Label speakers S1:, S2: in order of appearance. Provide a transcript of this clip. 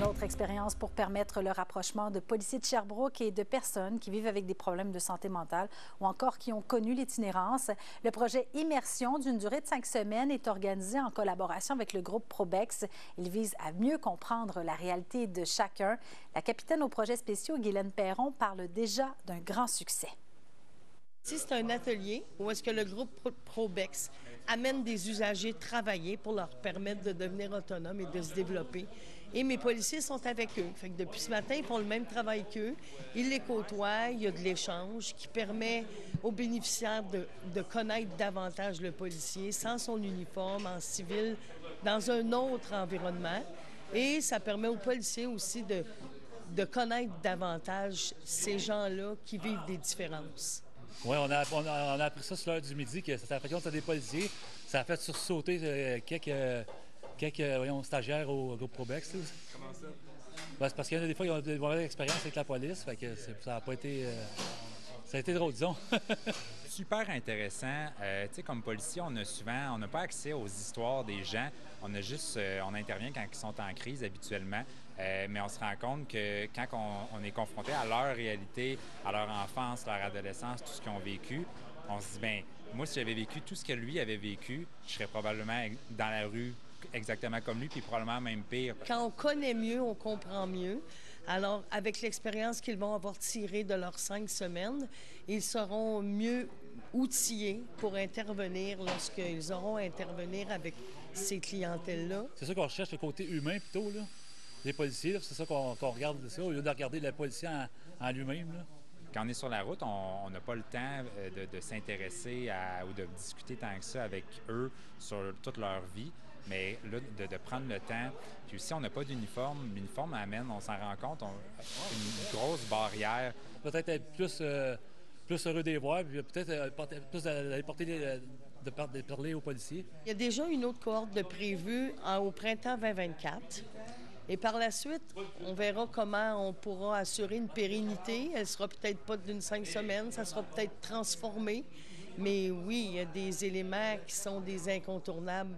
S1: Une autre expérience pour permettre le rapprochement de policiers de Sherbrooke et de personnes qui vivent avec des problèmes de santé mentale ou encore qui ont connu l'itinérance. Le projet Immersion d'une durée de cinq semaines est organisé en collaboration avec le groupe Probex. Il vise à mieux comprendre la réalité de chacun. La capitaine au projet spéciaux, Guylaine Perron, parle déjà d'un grand succès.
S2: Ici, c'est un atelier où est-ce que le groupe Probex amène des usagers travailler pour leur permettre de devenir autonomes et de se développer. Et mes policiers sont avec eux. Depuis ce matin, ils font le même travail qu'eux. Ils les côtoient. Il y a de l'échange qui permet aux bénéficiaires de, de, connaître davantage le policier sans son uniforme, en civil, dans un autre environnement. Et ça permet aux policiers aussi de, de connaître davantage ces gens-là qui vivent des différences.
S3: Oui, on a, on, a, on a, appris ça sur l'heure du midi, que ça a fait compte des policiers. Ça a fait sursauter euh, quelques, quelques voyons, stagiaires au groupe Probex.
S4: Comment ça?
S3: Ben, c'est parce qu'il y a des fois, ils ont des mauvaises expériences avec la police. Fait que ça n'a pas été. Euh, ça a été drôle, disons.
S4: Super intéressant. Euh, tu sais, comme policier, on a souvent, on n'a pas accès aux histoires des gens. On a juste, euh, on intervient quand ils sont en crise habituellement. Euh, mais on se rend compte que quand on, on, est confronté à leur réalité, à leur enfance, leur adolescence, tout ce qu'ils ont vécu, on se dit, ben moi, si j'avais vécu tout ce que lui avait vécu, je serais probablement dans la rue exactement comme lui, puis probablement même pire.
S2: Quand on connaît mieux, on comprend mieux. Alors, avec l'expérience qu'ils vont avoir tirée de leurs cinq semaines, ils seront mieux outillés pour intervenir lorsqu'ils auront à intervenir avec ces clientèles-là.
S3: C'est ça qu'on recherche, le côté humain plutôt, là. Les policiers, c'est ça qu'on qu regarde, ça, au lieu de regarder le policier en, en lui-même.
S4: Quand on est sur la route, on n'a pas le temps de, de s'intéresser ou de discuter tant que ça avec eux sur toute leur vie. Mais là, de, de, prendre le temps. Puis aussi, on n'a pas d'uniforme. L'uniforme amène, on s'en rend compte, on, une grosse barrière.
S3: Peut-être être plus, euh, plus heureux de les voir, puis peut-être euh, plus d'aller porter de, de, parler aux policiers.
S2: Il y a déjà une autre cohorte de prévue au printemps 2024. Et par la suite, on verra comment on pourra assurer une pérennité. Elle sera peut-être pas d'une cinq semaines, ça sera peut-être transformé. Mais oui, il y a des éléments qui sont des incontournables